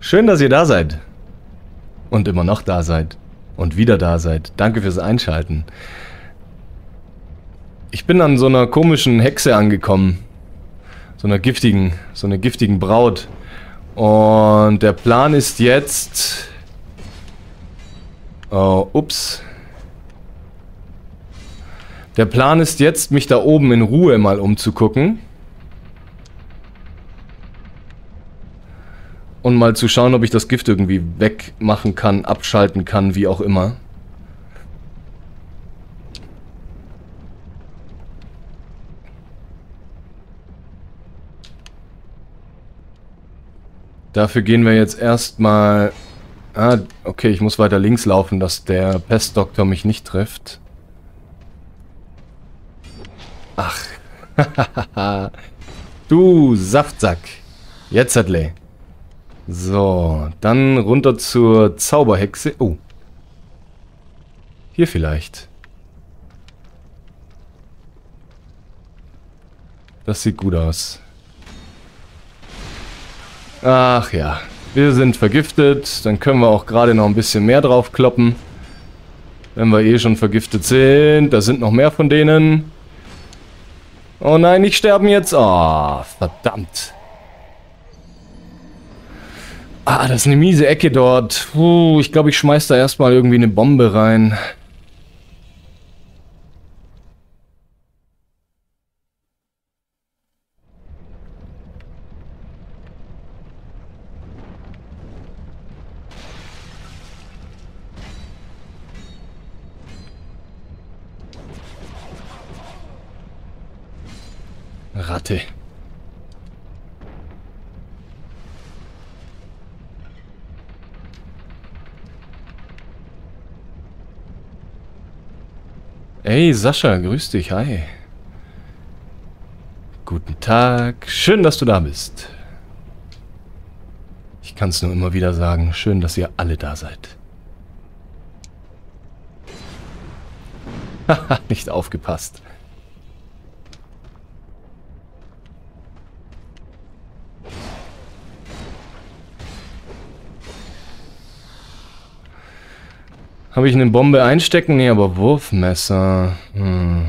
Schön, dass ihr da seid. Und immer noch da seid. Und wieder da seid. Danke fürs Einschalten. Ich bin an so einer komischen Hexe angekommen. So einer giftigen, so einer giftigen Braut. Und der Plan ist jetzt... Oh, ups. Der Plan ist jetzt, mich da oben in Ruhe mal umzugucken. Und mal zu schauen, ob ich das Gift irgendwie wegmachen kann, abschalten kann, wie auch immer. Dafür gehen wir jetzt erstmal... Ah, okay, ich muss weiter links laufen, dass der Pestdoktor mich nicht trifft. Ach. du Saftsack. Jetzt, Hadley. So, dann runter zur Zauberhexe. Oh. Hier vielleicht. Das sieht gut aus. Ach ja, wir sind vergiftet. Dann können wir auch gerade noch ein bisschen mehr drauf kloppen. Wenn wir eh schon vergiftet sind. Da sind noch mehr von denen. Oh nein, ich sterben jetzt. Oh, verdammt. Ah, das ist eine miese Ecke dort. Puh, ich glaube, ich schmeiß da erstmal irgendwie eine Bombe rein. Ratte. Hey Sascha, grüß dich, hi. Guten Tag, schön, dass du da bist. Ich kann es nur immer wieder sagen, schön, dass ihr alle da seid. Haha, nicht aufgepasst. Habe ich eine Bombe einstecken? Nee, aber Wurfmesser. Hm.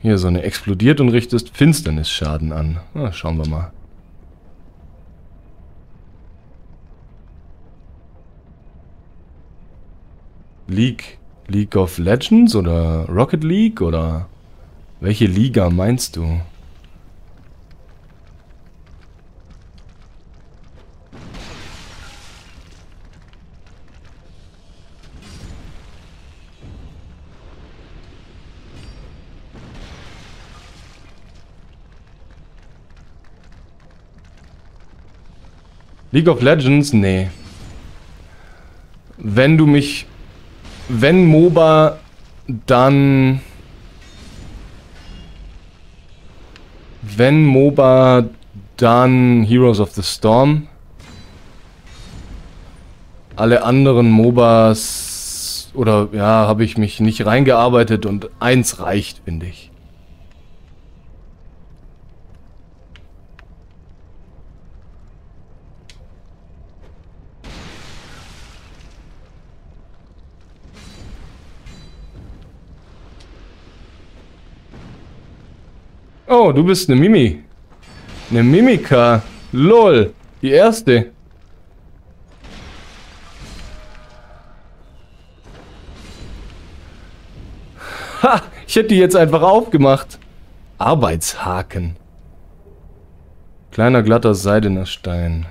Hier, so eine explodiert und richtest Finsternisschaden an. Na, schauen wir mal. League. League of Legends oder Rocket League oder welche Liga meinst du? League of Legends? Nee. Wenn du mich... Wenn MOBA, dann... Wenn MOBA, dann Heroes of the Storm. Alle anderen MOBAs... Oder, ja, habe ich mich nicht reingearbeitet und eins reicht, finde ich. Oh, du bist eine Mimi. Eine Mimika. Lol. Die erste. Ha! Ich hätte die jetzt einfach aufgemacht. Arbeitshaken. Kleiner glatter seidener Stein.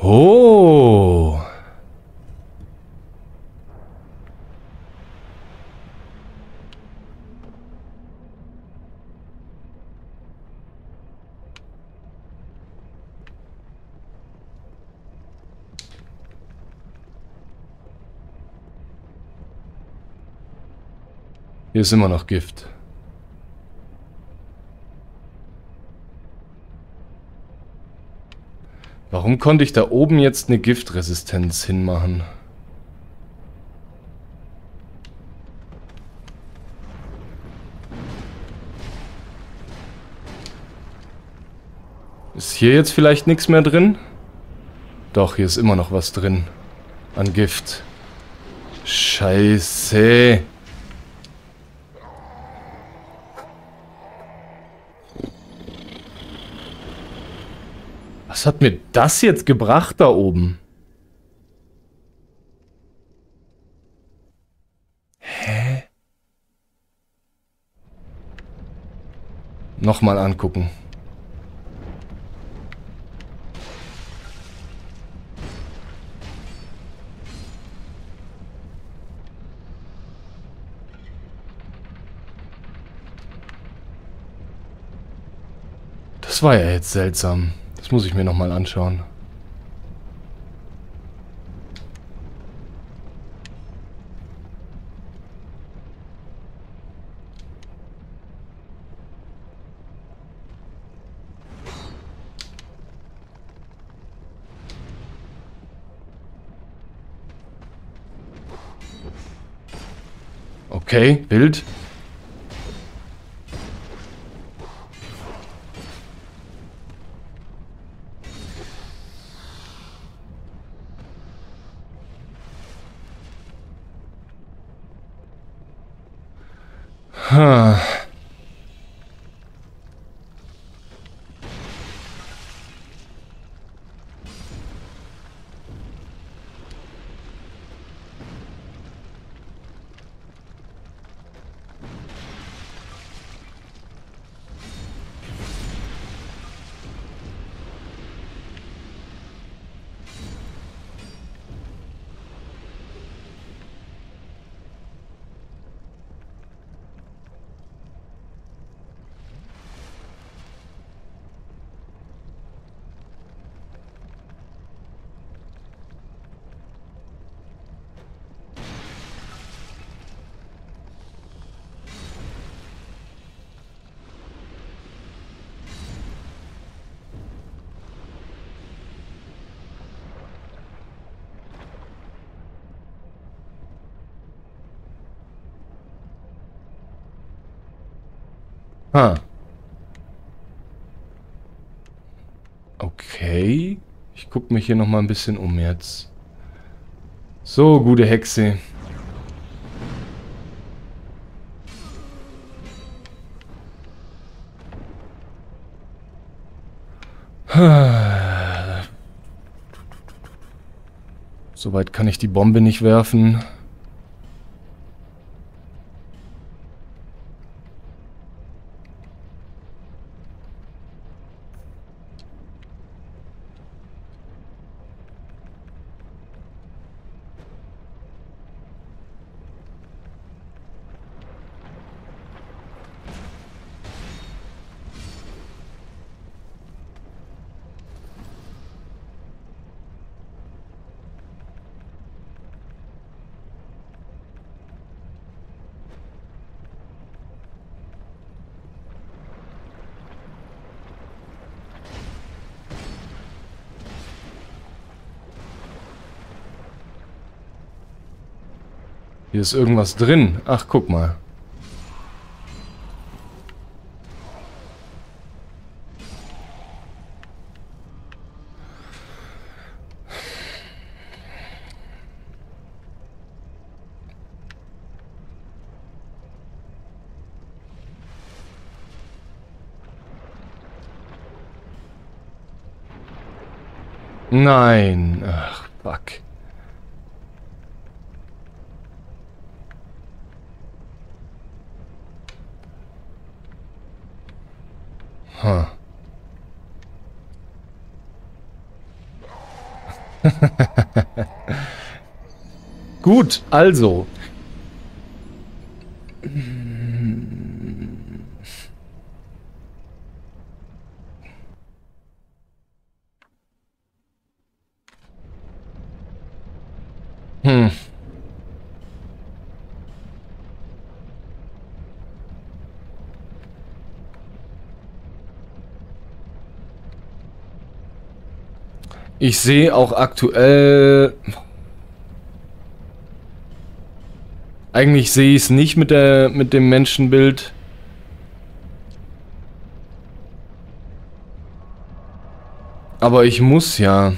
Oh. Hier ist immer noch Gift. Warum konnte ich da oben jetzt eine Giftresistenz hinmachen? Ist hier jetzt vielleicht nichts mehr drin? Doch, hier ist immer noch was drin. An Gift. Scheiße. Was hat mir das jetzt gebracht da oben? Hä? Nochmal angucken. Das war ja jetzt seltsam. Das muss ich mir nochmal anschauen. Okay, Bild. Huh. Ha. Okay. Ich gucke mich hier noch mal ein bisschen um jetzt. So, gute Hexe. Soweit kann ich die Bombe nicht werfen. Hier ist irgendwas drin. Ach, guck mal. Nein. Ach, fuck. Huh. Gut, also. Hm. Ich sehe auch aktuell... Eigentlich sehe ich es nicht mit, der, mit dem Menschenbild. Aber ich muss ja.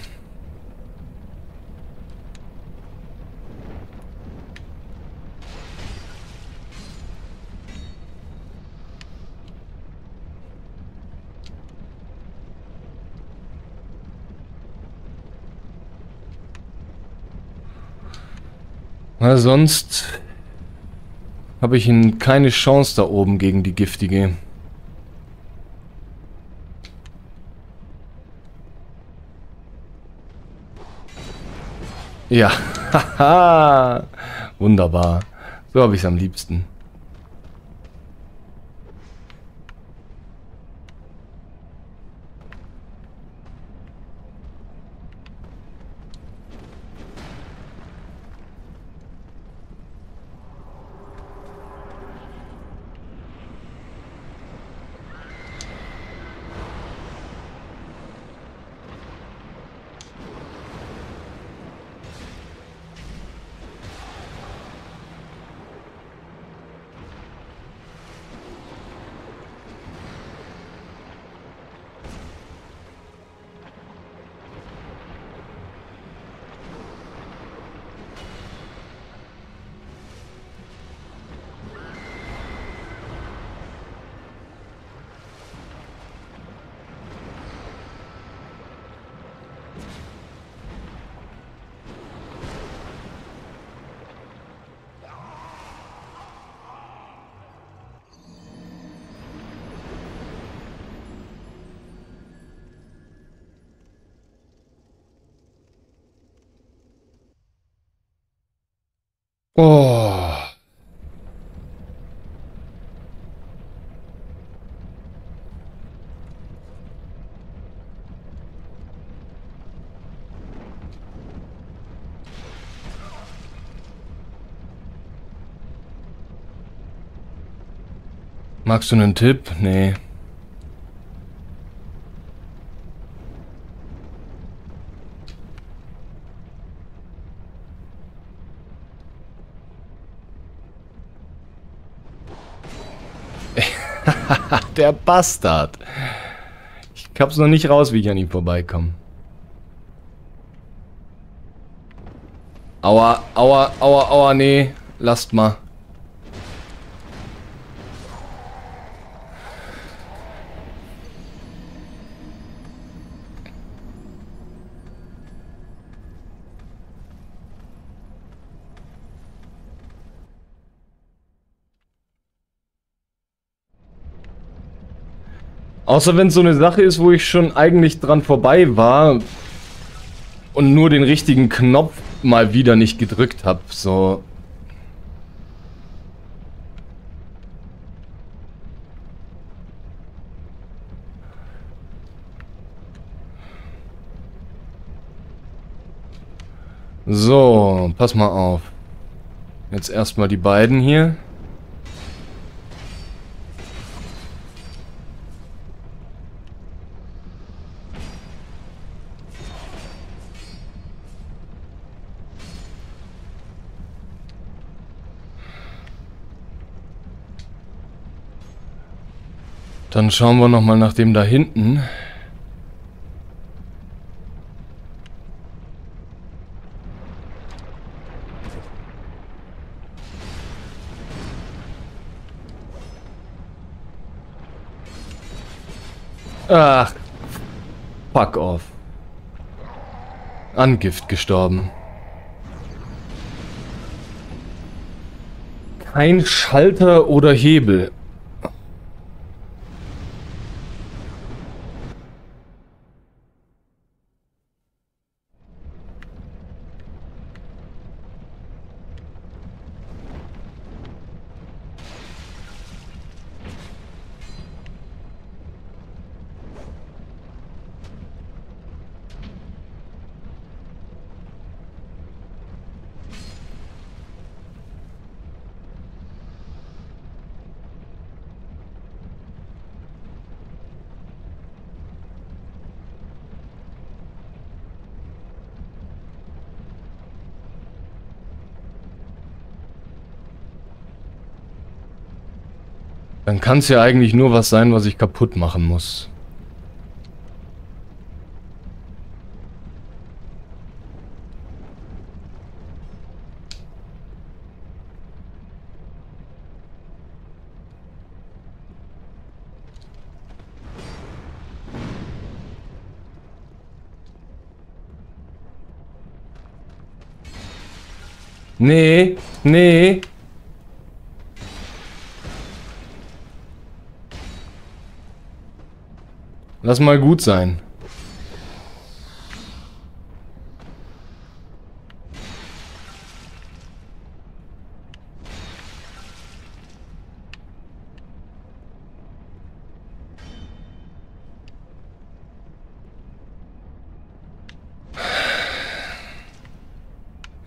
Weil sonst habe ich keine Chance da oben gegen die giftige. Ja, haha, wunderbar. So habe ich es am liebsten. Oh. Magst du einen Tipp? Nee. Der Bastard. Ich hab's noch nicht raus, wie ich an ihm vorbeikomme. Aua, aua, aua, aua, nee. Lasst mal. Außer wenn es so eine Sache ist, wo ich schon eigentlich dran vorbei war und nur den richtigen Knopf mal wieder nicht gedrückt habe. So. So, pass mal auf. Jetzt erstmal die beiden hier. Dann schauen wir noch mal nach dem da hinten. Ach, fuck off. An Gift gestorben. Kein Schalter oder Hebel. Dann kann es ja eigentlich nur was sein, was ich kaputt machen muss. Nee, nee, Lass mal gut sein.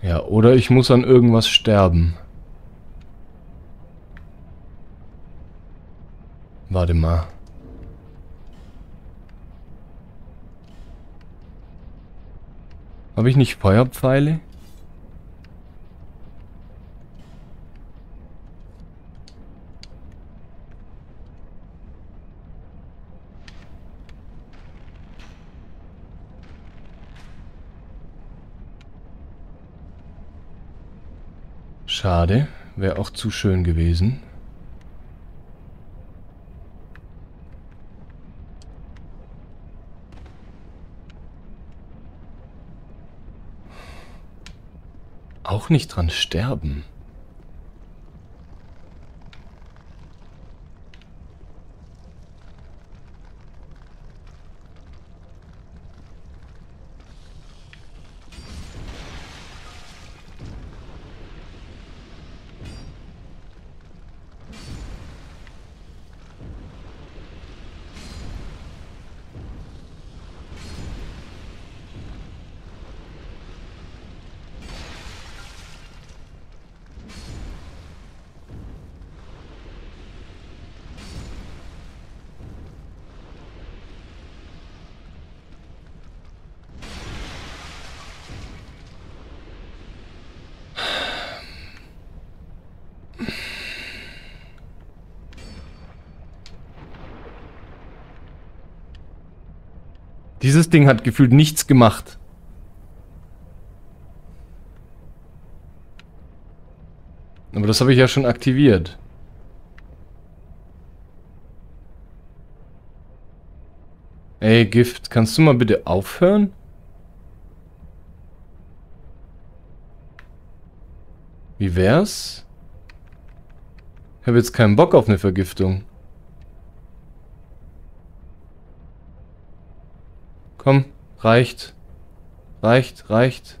Ja, oder ich muss an irgendwas sterben. Warte mal. Habe ich nicht Feuerpfeile? Schade, wäre auch zu schön gewesen. Auch nicht dran sterben. Dieses Ding hat gefühlt nichts gemacht. Aber das habe ich ja schon aktiviert. Ey, Gift, kannst du mal bitte aufhören? Wie wär's? Ich habe jetzt keinen Bock auf eine Vergiftung. Komm, reicht. Reicht, reicht.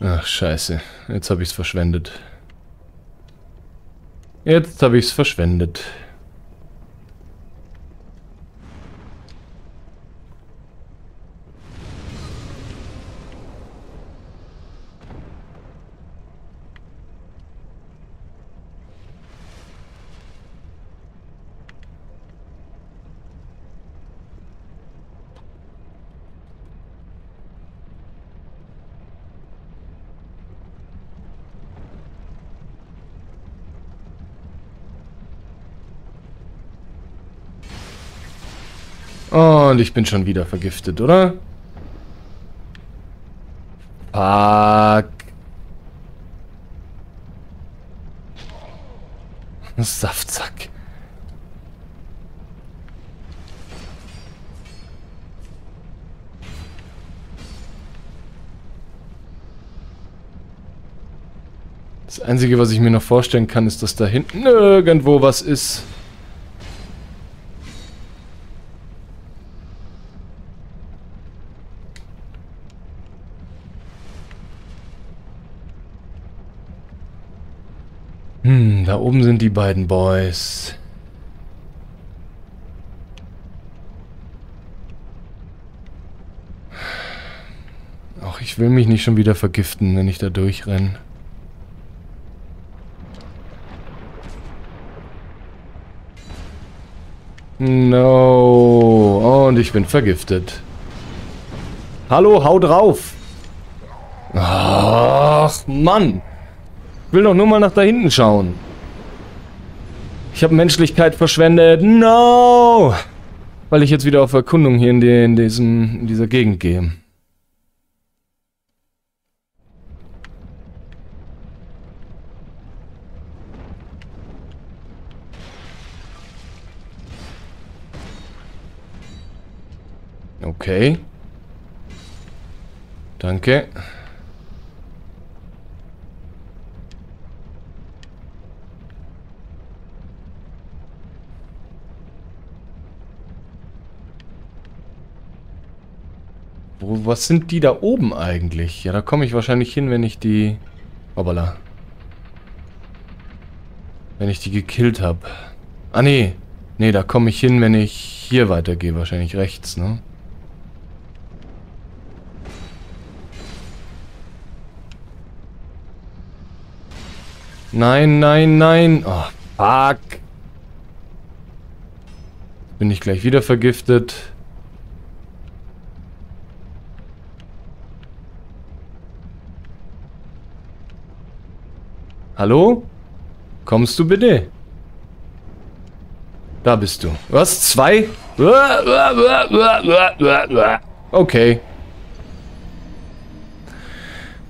Ach, scheiße. Jetzt habe ich es verschwendet. Jetzt habe ich es verschwendet. Und ich bin schon wieder vergiftet, oder? Fuck. Saftsack. Das Einzige, was ich mir noch vorstellen kann, ist, dass da hinten irgendwo was ist. Hm, da oben sind die beiden Boys. Ach, ich will mich nicht schon wieder vergiften, wenn ich da durchrenne. No. Und ich bin vergiftet. Hallo, hau drauf. Ach, Mann will doch nur mal nach da hinten schauen. Ich habe Menschlichkeit verschwendet. No! Weil ich jetzt wieder auf Erkundung hier in, die, in, diesem, in dieser Gegend gehe. Okay. Danke. Wo, was sind die da oben eigentlich? Ja, da komme ich wahrscheinlich hin, wenn ich die... Hoppala. Wenn ich die gekillt habe. Ah, nee. Nee, da komme ich hin, wenn ich hier weitergehe. Wahrscheinlich rechts, ne? Nein, nein, nein. Oh, fuck. Bin ich gleich wieder vergiftet. Hallo? Kommst du bitte? Da bist du. Was? Zwei? Okay.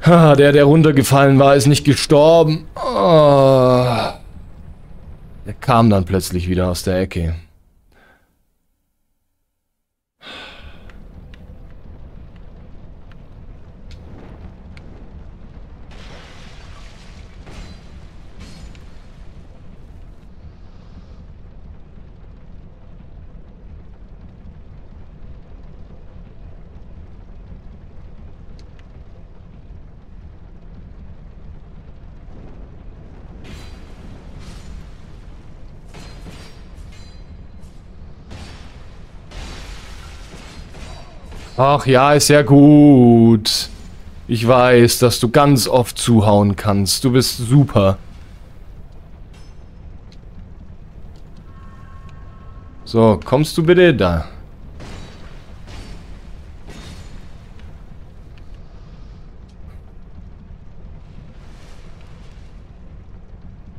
Der, der runtergefallen war, ist nicht gestorben. Oh. Der kam dann plötzlich wieder aus der Ecke. Ach ja, ist ja gut. Ich weiß, dass du ganz oft zuhauen kannst. Du bist super. So, kommst du bitte da?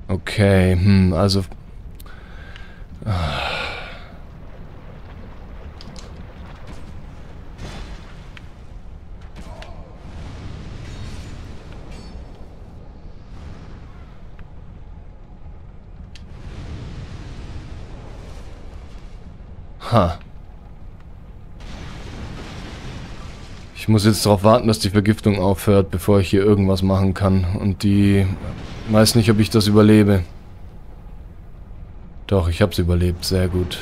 Okay, hm, also... Ah. Ha. Ich muss jetzt darauf warten, dass die Vergiftung aufhört, bevor ich hier irgendwas machen kann. Und die... Weiß nicht, ob ich das überlebe. Doch, ich hab's überlebt. Sehr gut.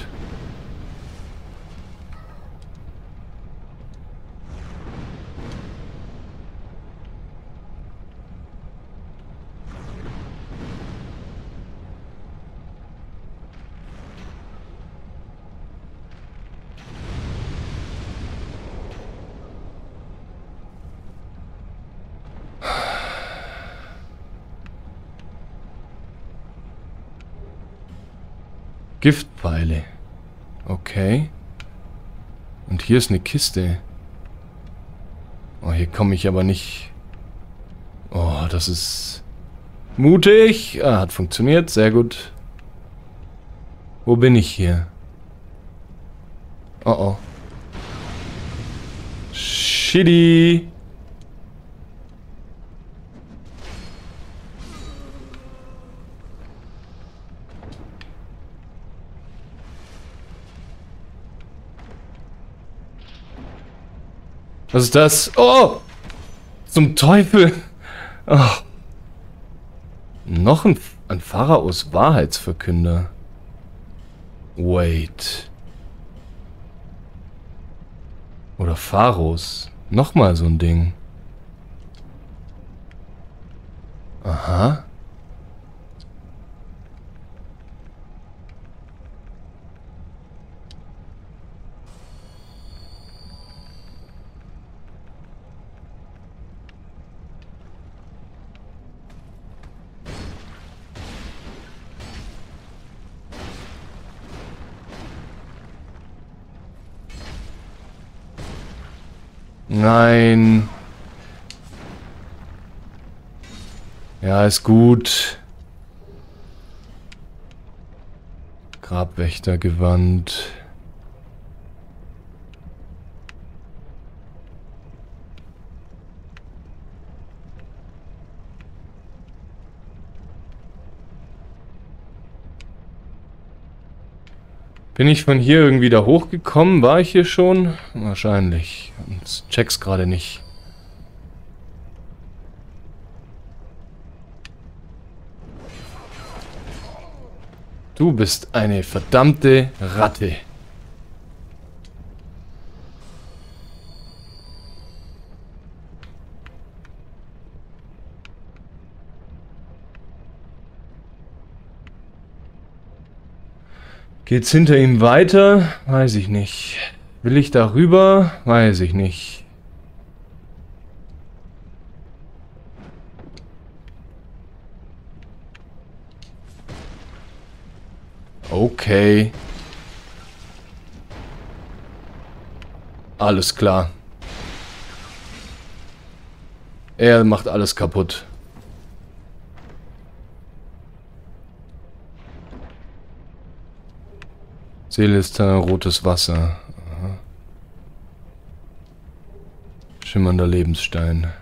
Giftpfeile. Okay. Und hier ist eine Kiste. Oh, hier komme ich aber nicht... Oh, das ist... Mutig. Ah, hat funktioniert. Sehr gut. Wo bin ich hier? Oh oh. Shitty. Was ist das? Oh! Zum Teufel! Oh. Noch ein, ein Pharaos Wahrheitsverkünder. Wait. Oder Pharos. Nochmal so ein Ding. Aha. Nein. Ja, ist gut. Grabwächtergewand. Bin ich von hier irgendwie da hochgekommen? War ich hier schon? Wahrscheinlich. Und check's gerade nicht. Du bist eine verdammte Ratte. Geht's hinter ihm weiter? Weiß ich nicht. Will ich darüber? Weiß ich nicht. Okay. Alles klar. Er macht alles kaputt. Seelister, rotes Wasser. Aha. Schimmernder Lebensstein.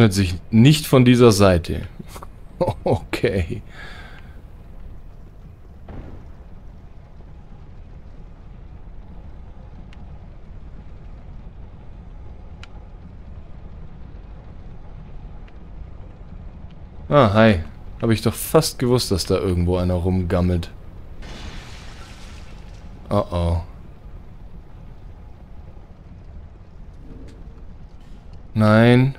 Öffnet sich nicht von dieser Seite. Okay. Ah, hi. Habe ich doch fast gewusst, dass da irgendwo einer rumgammelt. Oh oh. Nein.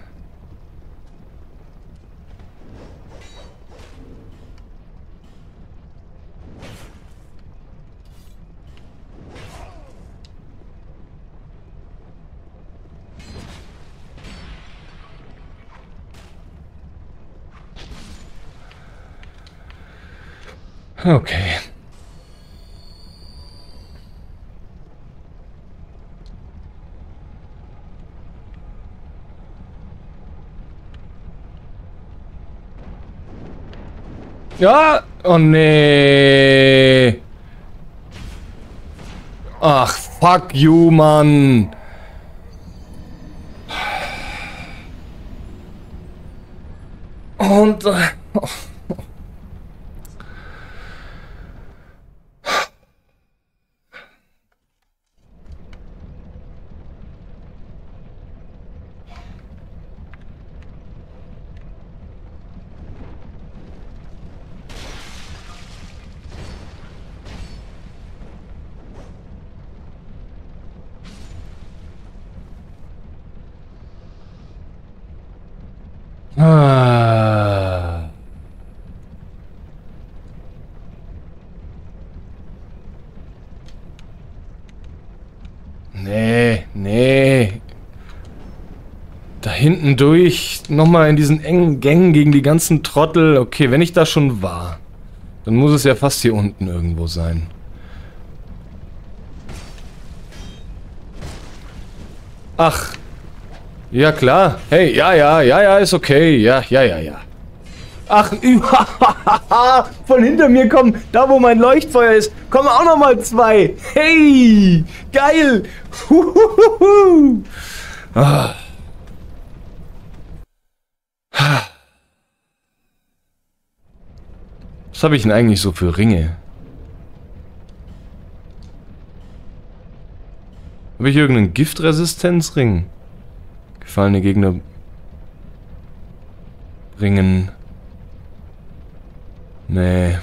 Okay. Ja, oh nee. Ach, fuck you, Mann. Und... Oh. Ah. Nee, nee. Da hinten durch, nochmal in diesen engen Gängen gegen die ganzen Trottel. Okay, wenn ich da schon war, dann muss es ja fast hier unten irgendwo sein. Ach, ja, klar. Hey, ja, ja, ja, ja, ist okay. Ja, ja, ja, ja. Ach, von hinter mir kommen, da wo mein Leuchtfeuer ist, kommen auch noch mal zwei. Hey, geil. Ah. Was habe ich denn eigentlich so für Ringe? Habe ich irgendeinen Giftresistenzring? Gefallene Gegner bringen. Nee. Nee.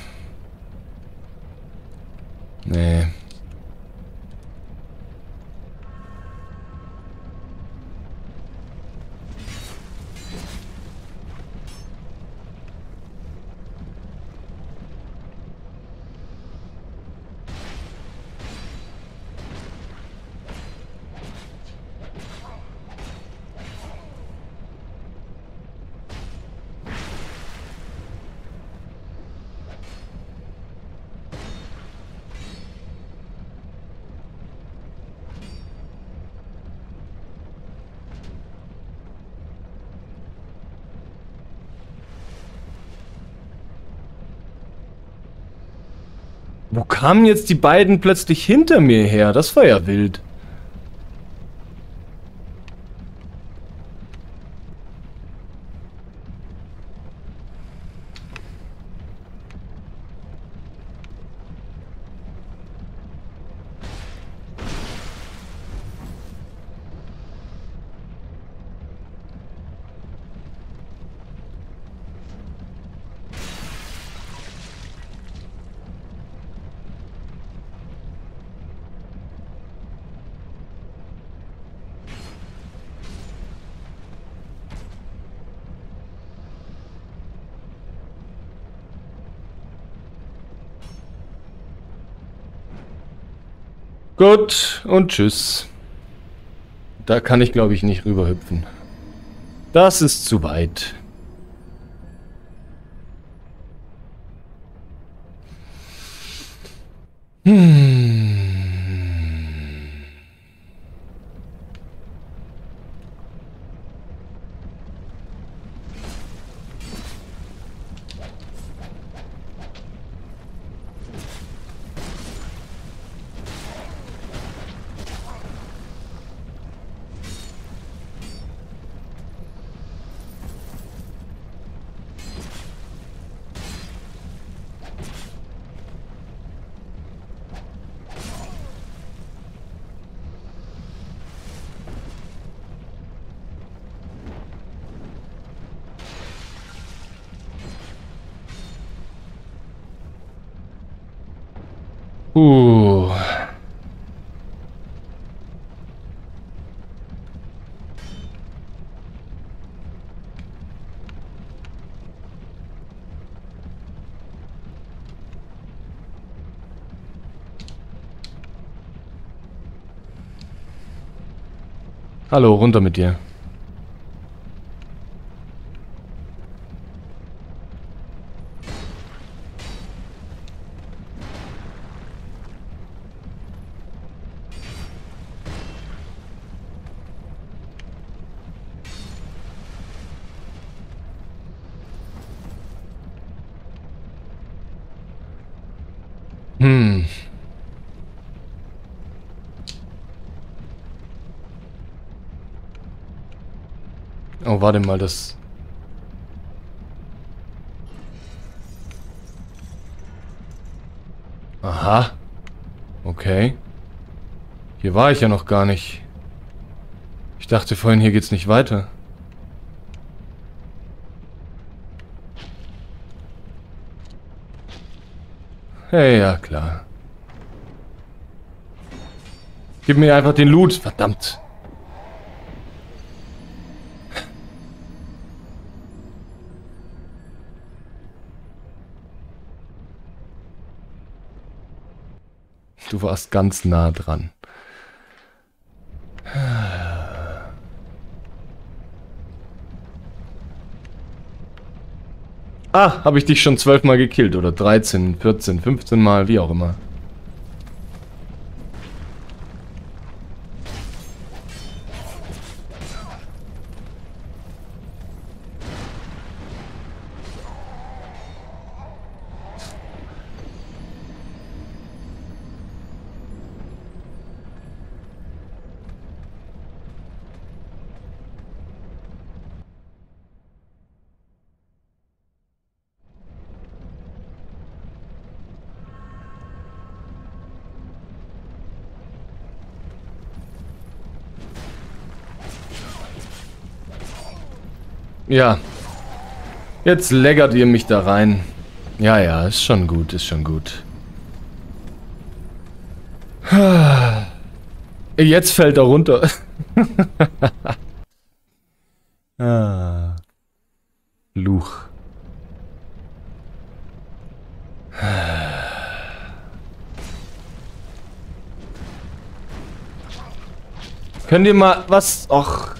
Kamen jetzt die beiden plötzlich hinter mir her? Das war ja wild. Gut und tschüss. Da kann ich, glaube ich, nicht rüberhüpfen. Das ist zu weit. Hm. Hallo, runter mit dir. Hm. Oh, warte mal, das... Aha. Okay. Hier war ich ja noch gar nicht. Ich dachte vorhin, hier geht's nicht weiter. Hey, ja, klar. Gib mir einfach den Loot, verdammt. Du warst ganz nah dran. Ah, habe ich dich schon zwölfmal gekillt oder 13, 14, 15 Mal, wie auch immer. Ja. Jetzt leggert ihr mich da rein. Ja, ja, ist schon gut, ist schon gut. Jetzt fällt er runter. ah. Luch. Könnt ihr mal was... Och,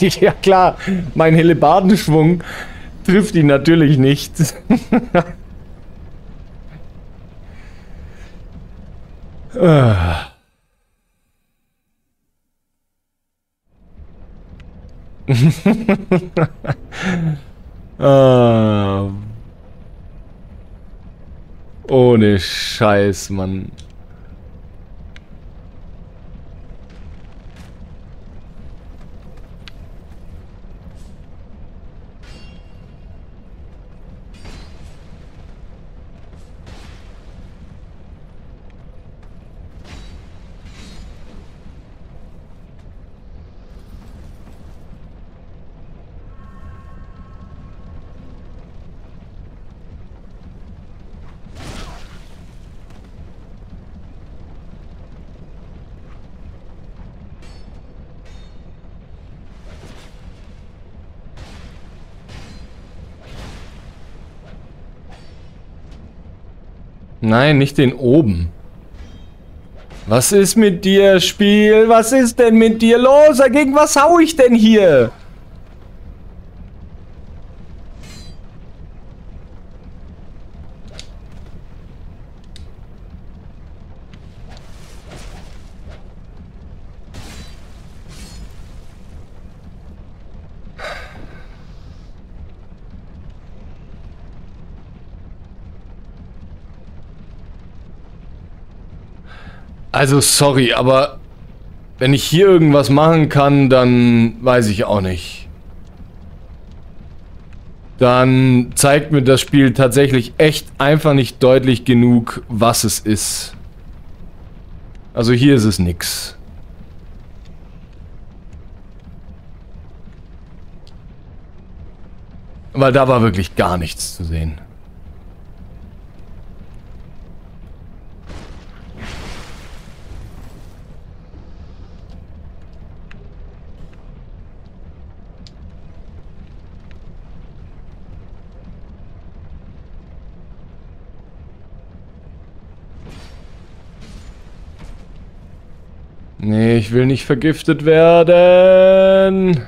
ja klar, mein Hellebardenschwung trifft ihn natürlich nicht. ah. ah. Ohne Scheiß, Mann. Nein, nicht den oben. Was ist mit dir, Spiel? Was ist denn mit dir los? Gegen was hau ich denn hier? Also sorry, aber wenn ich hier irgendwas machen kann, dann weiß ich auch nicht. Dann zeigt mir das Spiel tatsächlich echt einfach nicht deutlich genug, was es ist. Also hier ist es nix. Weil da war wirklich gar nichts zu sehen. Nee, ich will nicht vergiftet werden.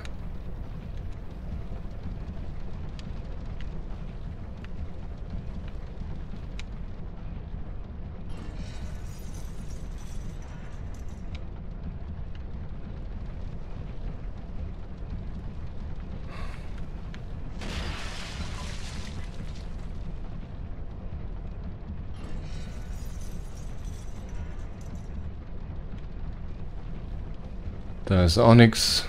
Ist auch nichts.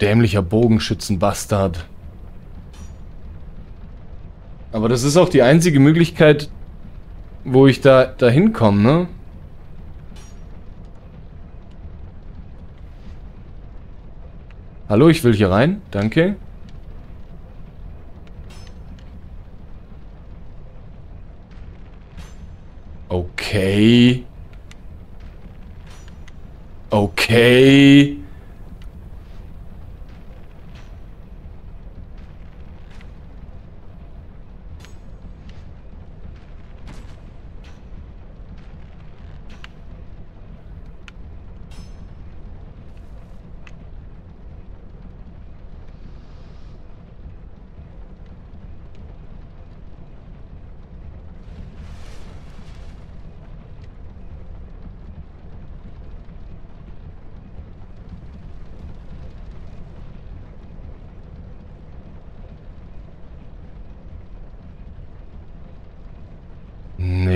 Dämlicher Bogenschützenbastard. Aber das ist auch die einzige Möglichkeit, wo ich da, da hinkomme, ne? Hallo, ich will hier rein. Danke. Okay. Okay.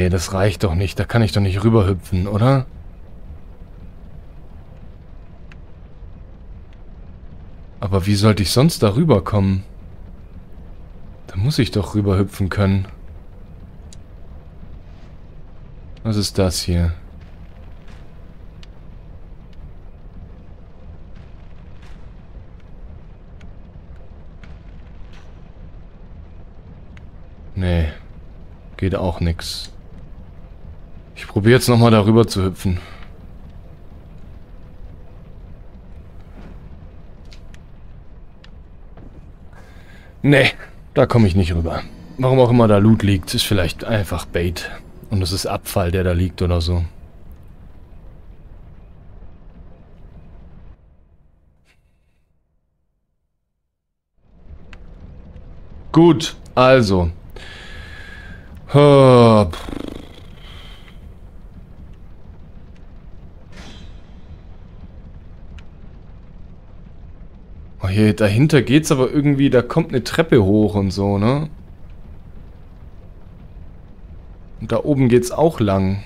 Nee, das reicht doch nicht. Da kann ich doch nicht rüberhüpfen, oder? Aber wie sollte ich sonst da rüberkommen? Da muss ich doch rüberhüpfen können. Was ist das hier? Nee. Geht auch nix. Probiere jetzt nochmal darüber zu hüpfen. Nee, da komme ich nicht rüber. Warum auch immer da Loot liegt, ist vielleicht einfach Bait. Und es ist Abfall, der da liegt oder so. Gut, also. Oh, Oh, hier dahinter geht's aber irgendwie, da kommt eine Treppe hoch und so, ne? Und da oben geht's auch lang.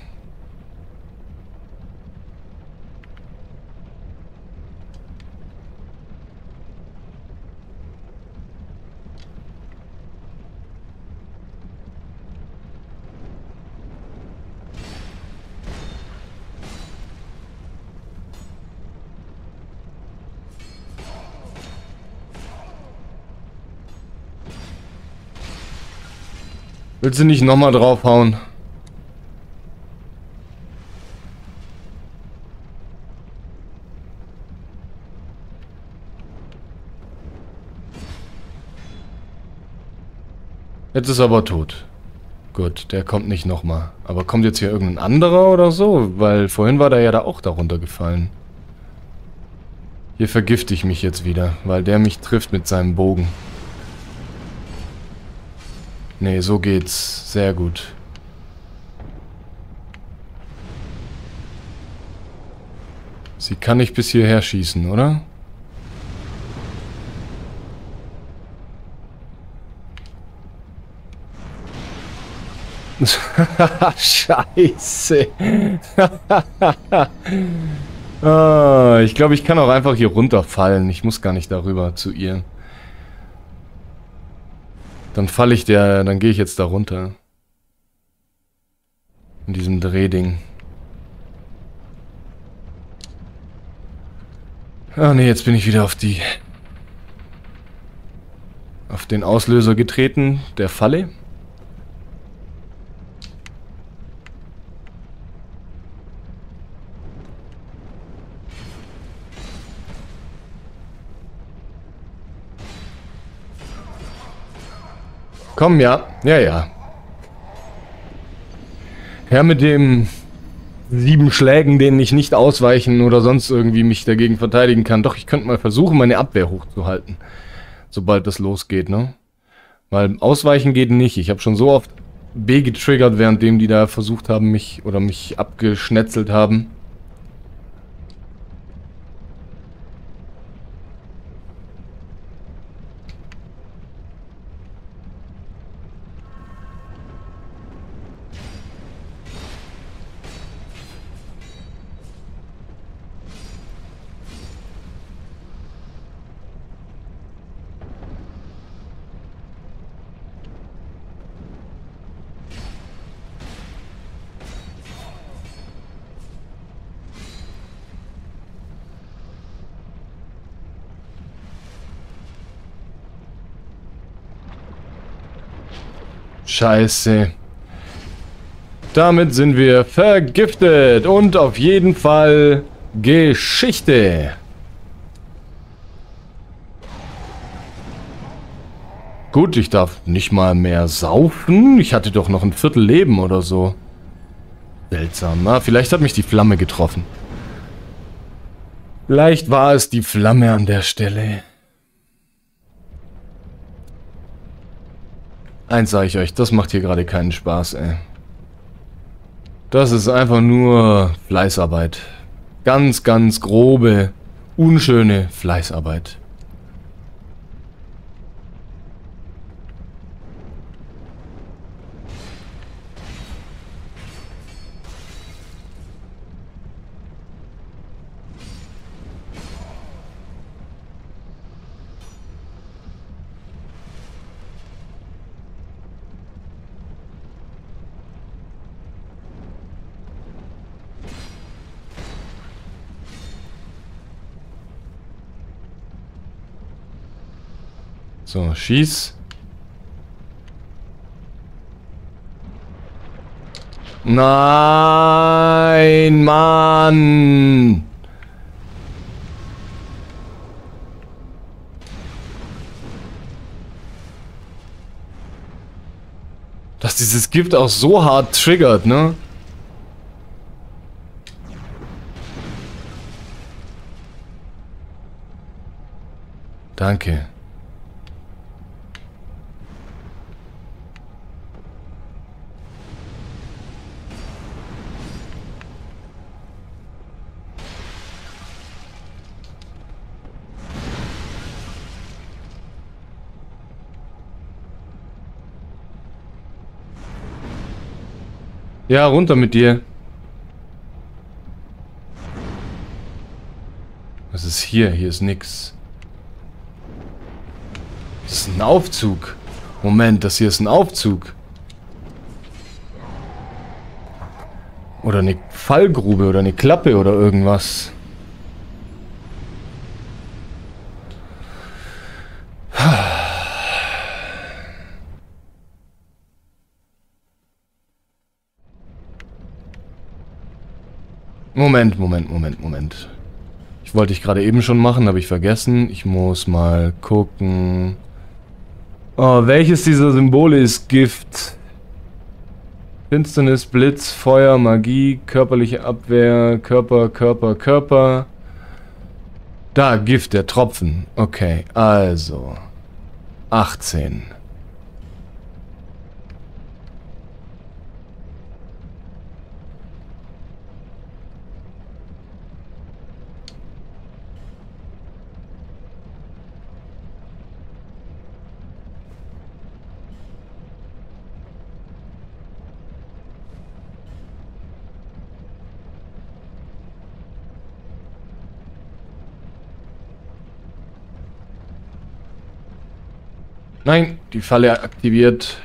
Willst du nicht nochmal draufhauen? Jetzt ist er aber tot. Gut, der kommt nicht nochmal. Aber kommt jetzt hier irgendein anderer oder so? Weil vorhin war der ja da auch darunter gefallen. Hier vergifte ich mich jetzt wieder, weil der mich trifft mit seinem Bogen. Nee, so geht's. Sehr gut. Sie kann nicht bis hierher schießen, oder? Scheiße. ah, ich glaube, ich kann auch einfach hier runterfallen. Ich muss gar nicht darüber zu ihr. Dann falle ich der, dann gehe ich jetzt da runter. In diesem Drehding. Ah ne, jetzt bin ich wieder auf die... auf den Auslöser getreten, der Falle. Komm, ja. Ja, ja. Ja, mit dem sieben Schlägen, denen ich nicht ausweichen oder sonst irgendwie mich dagegen verteidigen kann. Doch, ich könnte mal versuchen, meine Abwehr hochzuhalten. Sobald das losgeht, ne? Weil ausweichen geht nicht. Ich habe schon so oft B getriggert, währenddem die da versucht haben, mich oder mich abgeschnetzelt haben. Scheiße. Damit sind wir vergiftet und auf jeden Fall Geschichte. Gut, ich darf nicht mal mehr saufen. Ich hatte doch noch ein Viertel Leben oder so. Seltsam. Na, vielleicht hat mich die Flamme getroffen. Vielleicht war es die Flamme an der Stelle. Eins sage ich euch, das macht hier gerade keinen Spaß, ey. Das ist einfach nur Fleißarbeit. Ganz, ganz grobe, unschöne Fleißarbeit. So, schieß. Nein, Mann. Dass dieses Gift auch so hart triggert, ne? Danke. Ja, runter mit dir. Was ist hier? Hier ist nix. Das ist ein Aufzug. Moment, das hier ist ein Aufzug. Oder eine Fallgrube oder eine Klappe oder irgendwas. Moment, Moment, Moment, Moment. Ich wollte ich gerade eben schon machen, habe ich vergessen. Ich muss mal gucken. Oh, welches dieser Symbole ist Gift? Finsternis, Blitz, Feuer, Magie, körperliche Abwehr, Körper, Körper, Körper. Da, Gift, der Tropfen. Okay, also. 18. Nein, die Falle aktiviert.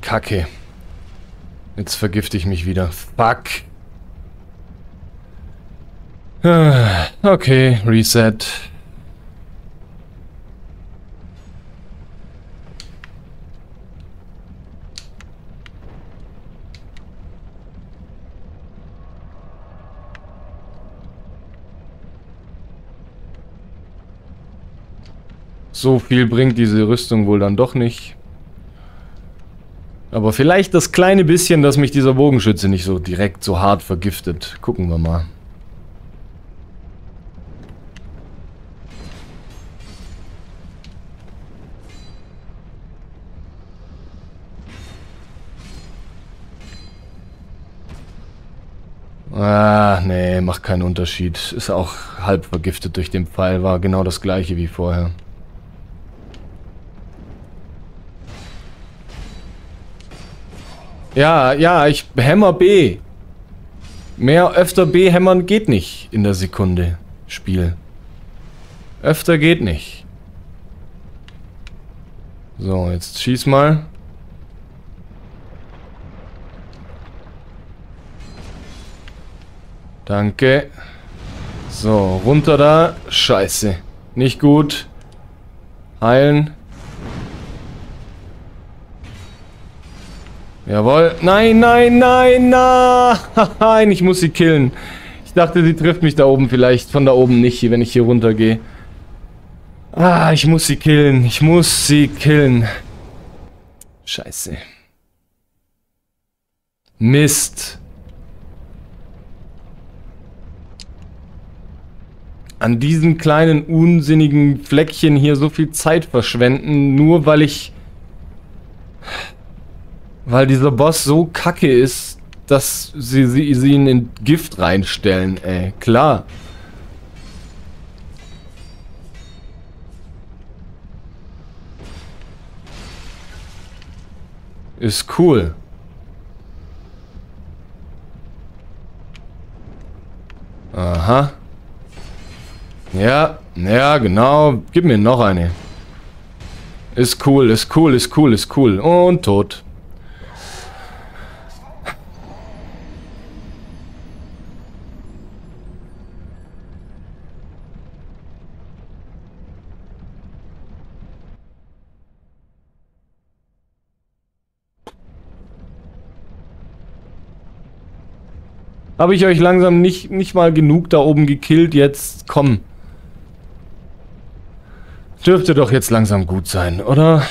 Kacke. Jetzt vergifte ich mich wieder. Fuck. Okay, Reset. So viel bringt diese Rüstung wohl dann doch nicht. Aber vielleicht das kleine bisschen, dass mich dieser Bogenschütze nicht so direkt so hart vergiftet. Gucken wir mal. Ah, nee, macht keinen Unterschied. Ist auch halb vergiftet durch den Pfeil, war genau das gleiche wie vorher. Ja, ja, ich hämmer B. Mehr öfter B hämmern geht nicht in der Sekunde. Spiel. Öfter geht nicht. So, jetzt schieß mal. Danke. So, runter da. Scheiße. Nicht gut. Heilen. Jawohl. Nein, nein, nein, nein. Ich muss sie killen. Ich dachte, sie trifft mich da oben vielleicht. Von da oben nicht, wenn ich hier runter gehe. Ah, ich muss sie killen. Ich muss sie killen. Scheiße. Mist. An diesen kleinen unsinnigen Fleckchen hier so viel Zeit verschwenden, nur weil ich... Weil dieser Boss so kacke ist, dass sie, sie, sie ihn in Gift reinstellen, ey. Klar. Ist cool. Aha. Ja, Ja, genau. Gib mir noch eine. Ist cool, ist cool, ist cool, ist cool. Und tot. Habe ich euch langsam nicht, nicht mal genug da oben gekillt? Jetzt komm. Dürfte doch jetzt langsam gut sein, oder?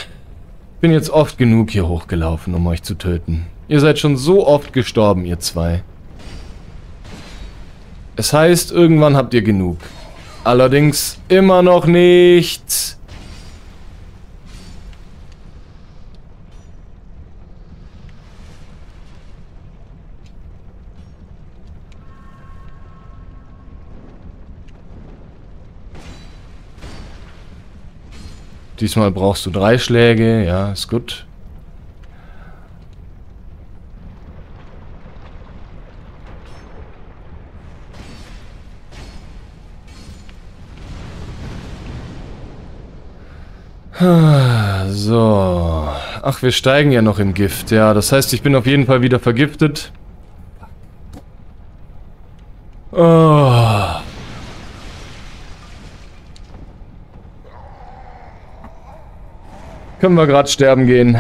Bin jetzt oft genug hier hochgelaufen, um euch zu töten. Ihr seid schon so oft gestorben, ihr zwei. Es heißt, irgendwann habt ihr genug. Allerdings immer noch nicht. Diesmal brauchst du drei Schläge, ja, ist gut. So. Ach, wir steigen ja noch im Gift. Ja, das heißt, ich bin auf jeden Fall wieder vergiftet. Oh. Können wir gerade sterben gehen.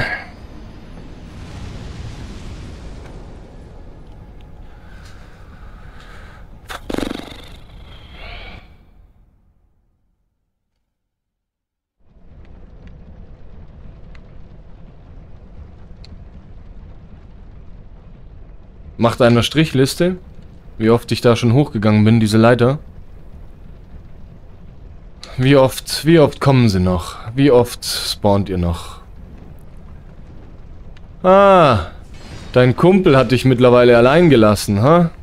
Macht einer Strichliste, wie oft ich da schon hochgegangen bin, diese Leiter. Wie oft, wie oft kommen sie noch? Wie oft spawnt ihr noch? Ah, dein Kumpel hat dich mittlerweile allein gelassen, ha? Huh?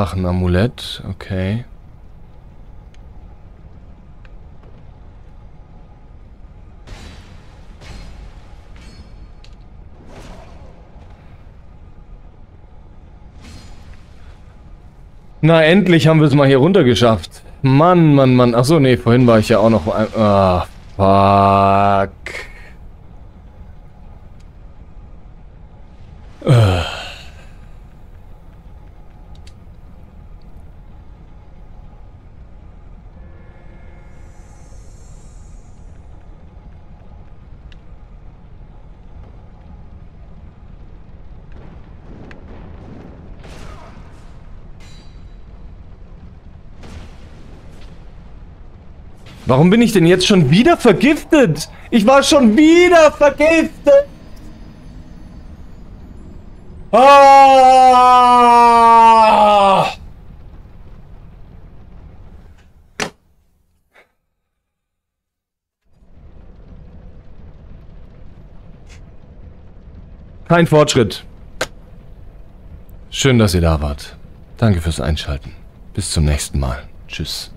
Drachenamulett, okay. Na, endlich haben wir es mal hier runter geschafft. Mann, Mann, Mann. Achso, nee, vorhin war ich ja auch noch... Ah, fuck. Warum bin ich denn jetzt schon wieder vergiftet? Ich war schon wieder vergiftet. Ah! Kein Fortschritt. Schön, dass ihr da wart. Danke fürs Einschalten. Bis zum nächsten Mal. Tschüss.